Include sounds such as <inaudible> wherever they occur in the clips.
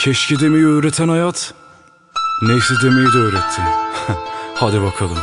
Keşke demeyi öğreten hayat, neyse demeyi de öğretti. <laughs> Hadi bakalım.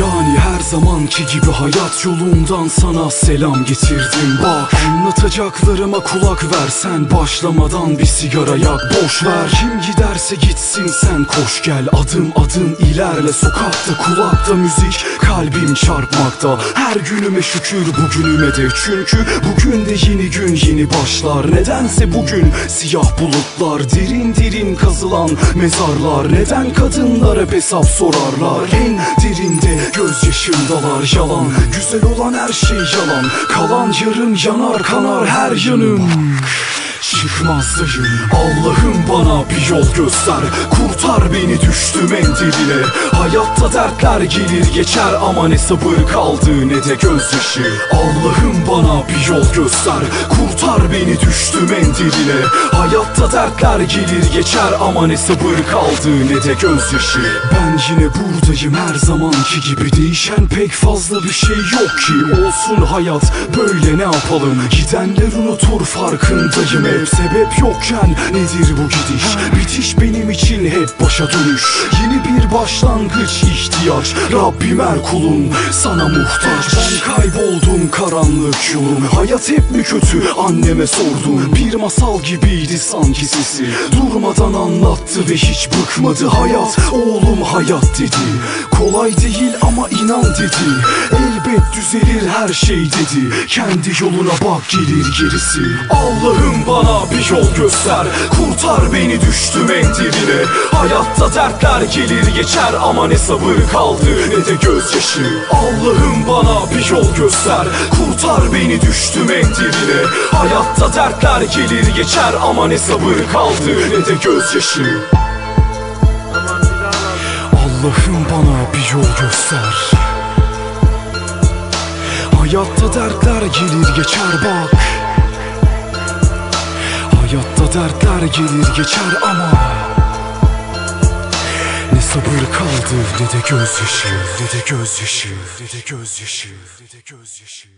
Yani her zamanki gibi hayat yolundan sana selam getirdim. Bak anlatacaklarıma kulak versen Başlamadan bir sigara yak boş ver. Kim giderse gitsin sen koş gel. Adım adım ilerle sokakta kulakta müzik Kalbim çarpmakta. Her günüme şükür bugünüme de. Çünkü bugün de yeni gün yeni başlar. Nedense bugün siyah bulutlar Derin derin kazılan mezarlar. Neden kadınlar hep hesap sorarlar? En derinde gözyaşındalar yalan. Güzel olan her şey yalan. Kalan yarın yanar kanar her yanım Çıkmazdayım Allah'ım bana bir yol göster. Kurtar beni düştüm en Hayatta dertler gelir geçer Ama ne sabır kaldı ne de gözyaşı. Allah'ım bana bir yol göster. Kurtar beni düştüm en Hayatta dertler gelir geçer Ama ne sabır kaldı ne de gözyaşı. Ben yine buradayım her zamanki gibi. Değişen pek fazla bir şey yok ki. Olsun hayat böyle ne yapalım? Gidenler unutur farkındayım. Hep Sebep yokken nedir bu gidiş? Bitiş benim için hep başa dönüş Yeni bir başlangıç ihtiyaç. Rabbim her kulun sana muhtaç. Ben kayboldum karanlık yolum Hayat hep mi kötü? Anneme sordum. Bir masal gibiydi sanki sesi. Durmadan anlattı ve hiç bıkmadı. Hayat Oğlum hayat dedi. Kolay değil ama inan dedi. Elbet düzelir her şey dedi. Kendi yoluna bak gelir gerisi. Allah'ım bana bir yol göster. Kurtar beni düştüm en dibine Hayatta dertler gelir geçer Ama ne sabır kaldı ne de gözyaşı. Allah'ım bana bir yol göster Kurtar beni düştüm en dibine Hayatta dertler gelir geçer Ama ne sabır kaldı ne de gözyaşı. Allah'ım bana bir yol göster. Hayatta dertler gelir geçer bak. Hayatta dertler gelir geçer ama sabır kaldı ne de gözyaşı Ne de gözyaşı Ne de gözyaşı Ne de gözyaşı